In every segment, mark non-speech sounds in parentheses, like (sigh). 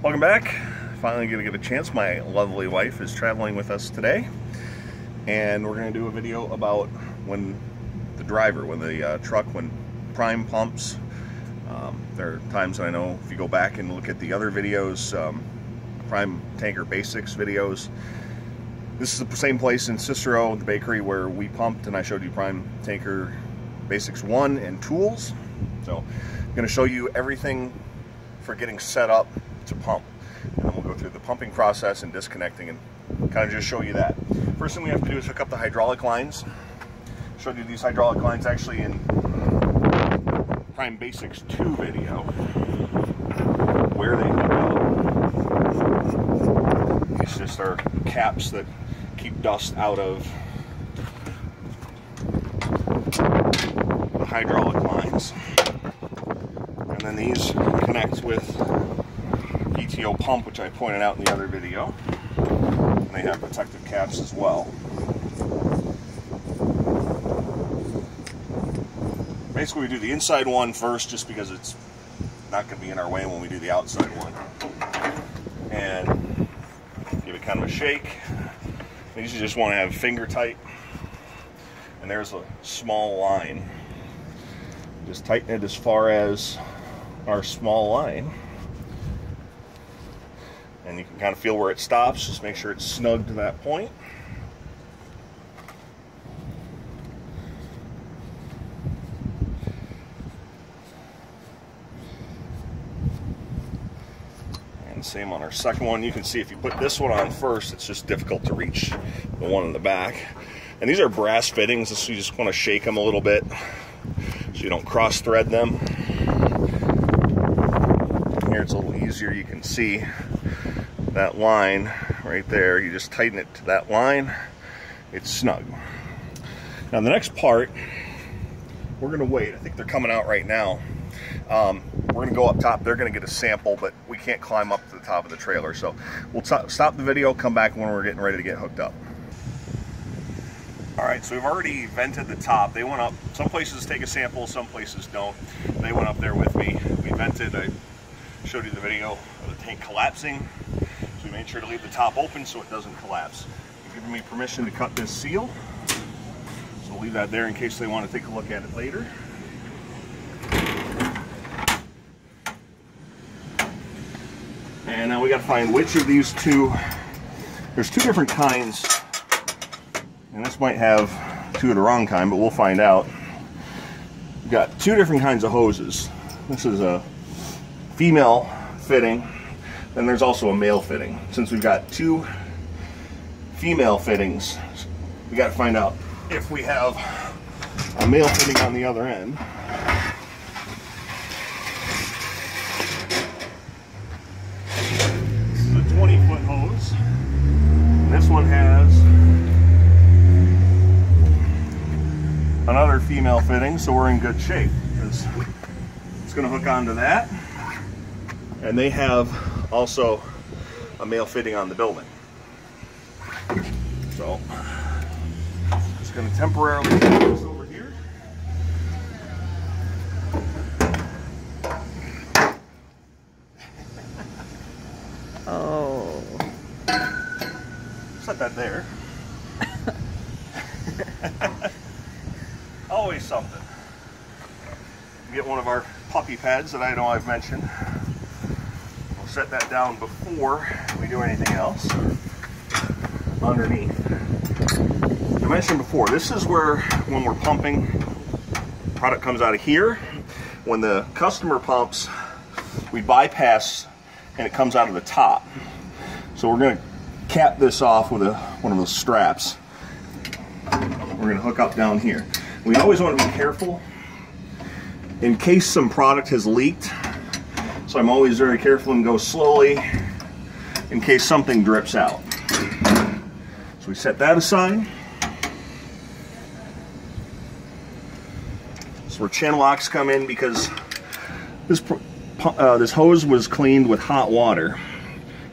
Welcome back. Finally to get a chance. My lovely wife is traveling with us today. And we're to do a video about when the driver, when the uh, truck, when prime pumps. Um, there are times that I know if you go back and look at the other videos, um, prime tanker basics videos, this is the same place in Cicero, the bakery, where we pumped and I showed you prime tanker basics 1 and tools. So I'm to show you everything for getting set up to pump. And then we'll go through the pumping process and disconnecting and kind of just show you that. First thing we have to do is hook up the hydraulic lines. Showed you these hydraulic lines actually in Prime Basics 2 video where they hook up. These just are caps that keep dust out of the hydraulic lines. And then these connect with PTO pump, which I pointed out in the other video. And they have protective caps as well. Basically, we do the inside one first just because it's not going to be in our way when we do the outside one. And give it kind of a shake. These you just want to have finger tight. And there's a small line. Just tighten it as far as our small line and you can kind of feel where it stops just make sure it's snug to that point. and same on our second one. You can see if you put this one on first it's just difficult to reach the one in the back. And these are brass fittings so you just want to shake them a little bit so you don't cross thread them. Here it's a little easier you can see that line right there. You just tighten it to that line. It's snug. Now the next part, we're gonna wait. I think they're coming out right now. Um, we're gonna go up top. They're gonna get a sample, but we can't climb up to the top of the trailer. So we'll stop the video, come back when we're getting ready to get hooked up. All right, so we've already vented the top. They went up, some places take a sample, some places don't. They went up there with me. We vented, I showed you the video of the tank collapsing. Made sure to leave the top open so it doesn't collapse. You've given me permission to cut this seal. So we'll leave that there in case they want to take a look at it later. And now we got to find which of these two, there's two different kinds, and this might have two of the wrong kind, but we'll find out. We've got two different kinds of hoses. This is a female fitting then there's also a male fitting. Since we've got two female fittings, we got to find out if we have a male fitting on the other end. This is a 20 foot hose. And this one has another female fitting, so we're in good shape. It's, it's going to hook onto that. And they have also a male fitting on the building. So, just going to temporarily put this over here. (laughs) Oh. Set that there. (laughs) Always something. Get one of our puppy pads that I know I've mentioned set that down before we do anything else underneath. I mentioned before, this is where when we're pumping, product comes out of here. When the customer pumps, we bypass and it comes out of the top. So we're gonna cap this off with a, one of those straps. We're gonna hook up down here. We always wanna be careful in case some product has leaked so I'm always very careful and go slowly in case something drips out. So we set that aside. So where channel locks come in because this, uh, this hose was cleaned with hot water.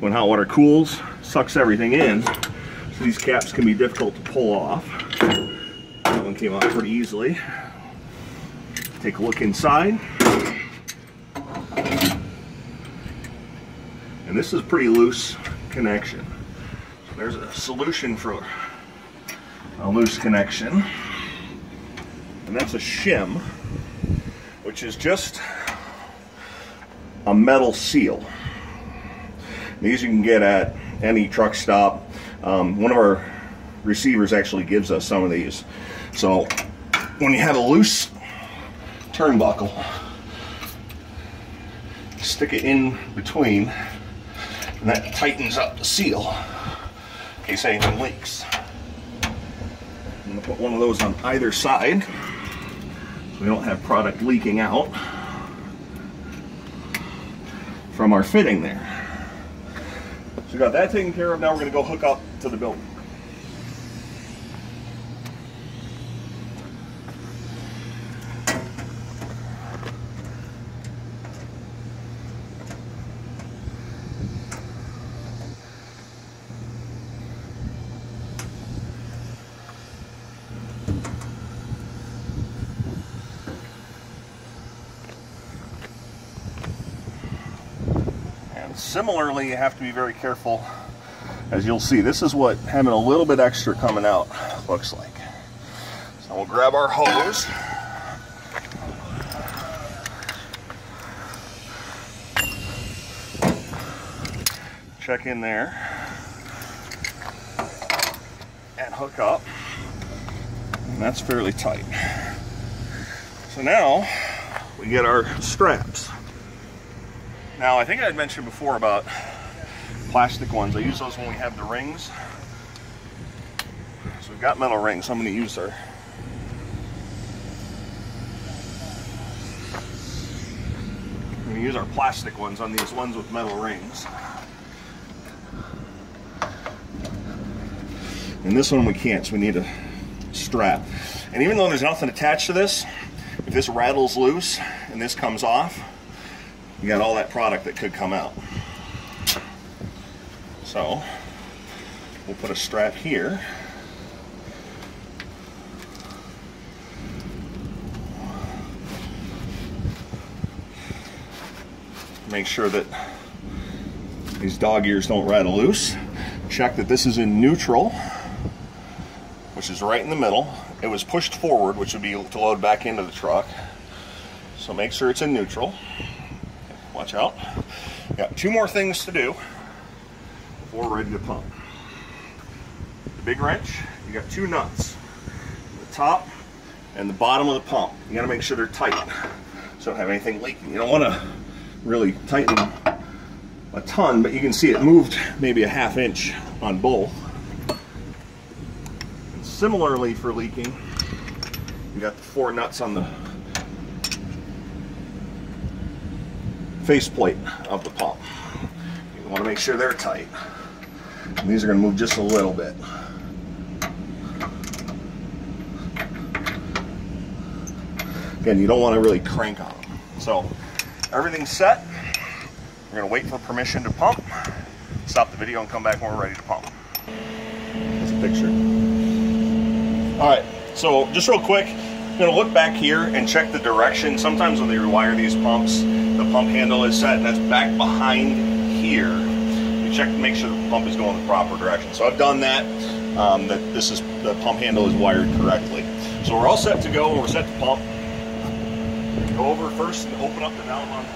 When hot water cools, sucks everything in. So these caps can be difficult to pull off. That one came off pretty easily. Take a look inside. And this is a pretty loose connection. So there's a solution for a loose connection. And that's a shim, which is just a metal seal. These you can get at any truck stop. Um, one of our receivers actually gives us some of these. So when you have a loose turnbuckle, stick it in between and that tightens up the seal in case anything leaks. I'm to put one of those on either side so we don't have product leaking out from our fitting there. So we got that taken care of. Now we're to go hook up to the building. Similarly, you have to be very careful. As you'll see, this is what having a little bit extra coming out looks like. So we'll grab our hose. Check in there. And hook up. And that's fairly tight. So now we get our straps. Now, I think I had mentioned before about plastic ones. I use those when we have the rings. So we've got metal rings. I'm to use I'm going to use our plastic ones on these ones with metal rings. And this one we can't, so we need a strap. And even though there's nothing attached to this, if this rattles loose and this comes off, you got all that product that could come out. So we'll put a strap here. Make sure that these dog ears don't rattle loose. Check that this is in neutral, which is right in the middle. It was pushed forward, which would be to load back into the truck. So make sure it's in neutral. Watch out. Got two more things to do before we're ready to pump. The big wrench, you got two nuts. The top and the bottom of the pump. You gotta make sure they're tight so don't have anything leaking. You don't wanna really tighten a ton, but you can see it moved maybe a half inch on both. And similarly for leaking, you got the four nuts on the faceplate of the pump. You want to make sure they're tight. And these are going to move just a little bit. Again, you don't want to really crank on them. So everything's set. We're going to wait for permission to pump. Stop the video and come back when we're ready to pump. That's a picture. All right, so just real quick, I'm going to look back here and check the direction. Sometimes when they rewire these pumps, the pump handle is set and that's back behind here. You check to make sure the pump is going the proper direction. So I've done that, um, that this is, the pump handle is wired correctly. So we're all set to go and we're set to pump. Go over first and open up the valve on the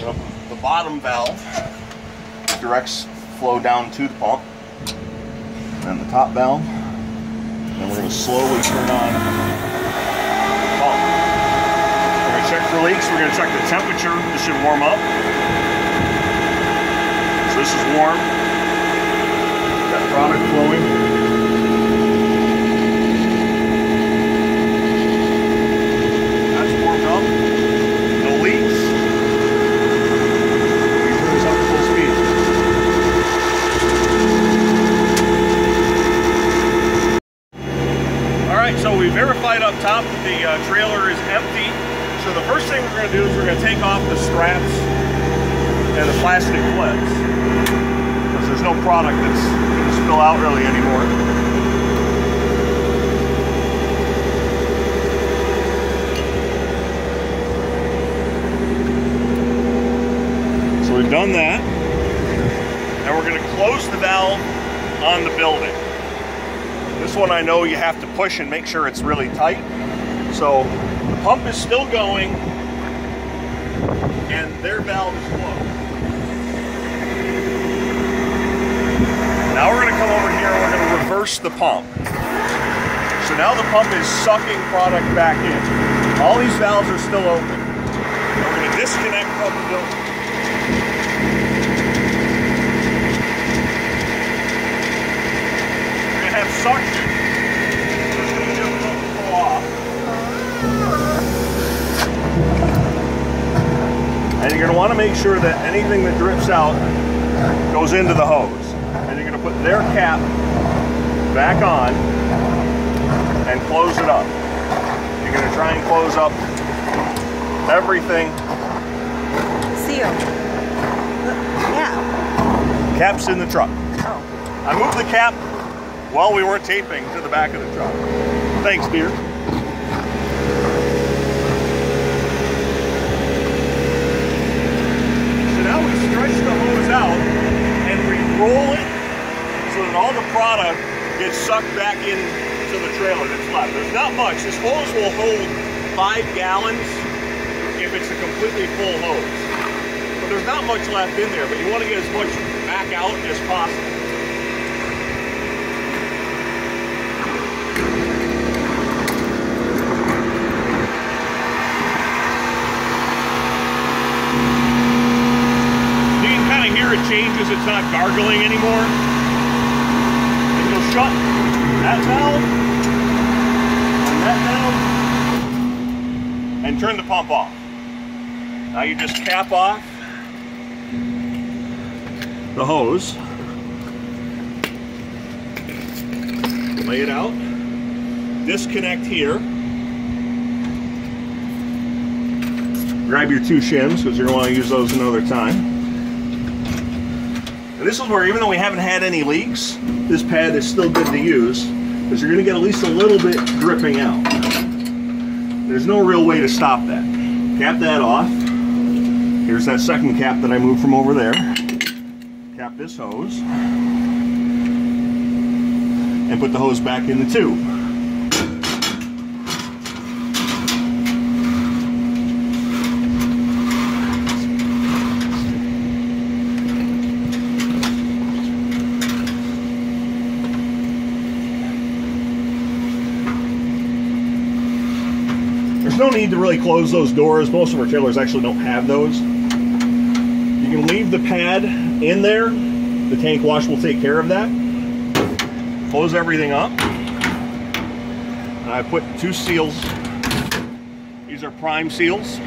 building. The bottom valve directs flow down to the pump and the top valve. And we're going to slowly turn on the pump. We're going to check for leaks. We're going to check the temperature. This should warm up. So this is warm. Got product flowing. up top that the uh, trailer is empty. So the first thing we're going to do is we're going to take off the straps and the plastic clips because there's no product that's going to spill out really anymore. close the valve on the building. This one I know you have to push and make sure it's really tight. So the pump is still going and their valve is closed. Now we're gonna come over here and we're gonna reverse the pump. So now the pump is sucking product back in. All these valves are still open. We're gonna disconnect from the building. Have suction. It's gonna be difficult to pull off. And you're gonna wanna make sure that anything that drips out goes into the hose. And you're gonna put their cap back on and close it up. You're gonna try and close up everything. Seal. Yeah. Cap's in the truck. Oh. I moved the cap while we were taping to the back of the truck. Thanks, dear. So now we stretch the hose out and we roll it so that all the product gets sucked back into the trailer that's left. There's not much. This hose will hold five gallons if it's a completely full hose. But there's not much left in there, but you want to get as much back out as possible. You can kind of hear it changes. It's gargling anymore. And you'll shut that valve and that valve and turn the pump off. Now you just cap off the hose, lay it out, disconnect here, grab your two shims because you're going to want to use those another time. This is where even though we haven't had any leaks, this pad is still good to use because you're going to get at least a little bit dripping out. There's no real way to stop that. Cap that off. Here's that second cap that I moved from over there. Cap this hose. And put the hose back in the tube. There's no need to really close those doors. Most of our trailers actually don't have those. You can leave the pad in there. The tank wash will take care of that. Close everything up. I put two seals. These are prime seals.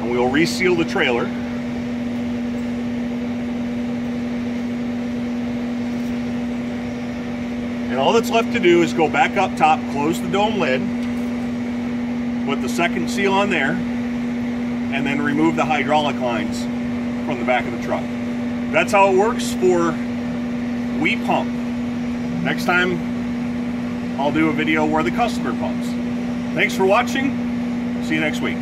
And we'll reseal the trailer. And all that's left to do is go back up top, close the dome lid, put the second seal on there, and then remove the hydraulic lines from the back of the truck. That's how it works for We Pump. Next time, I'll do a video where the customer pumps. Thanks for watching. See you next week.